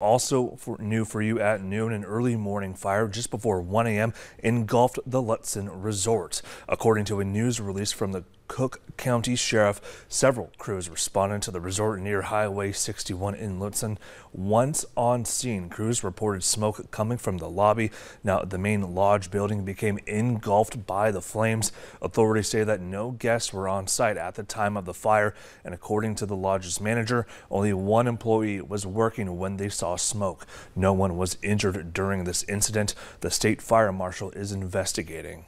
Also for, new for you at noon, an early morning fire just before 1 a.m. engulfed the Lutsen Resort. According to a news release from the Cook County Sheriff, several crews responded to the resort near Highway 61 in Lutsen. Once on scene, crews reported smoke coming from the lobby. Now, the main lodge building became engulfed by the flames. Authorities say that no guests were on site at the time of the fire, and according to the lodge's manager, only one employee was working when they saw smoke. No one was injured during this incident. The state fire marshal is investigating.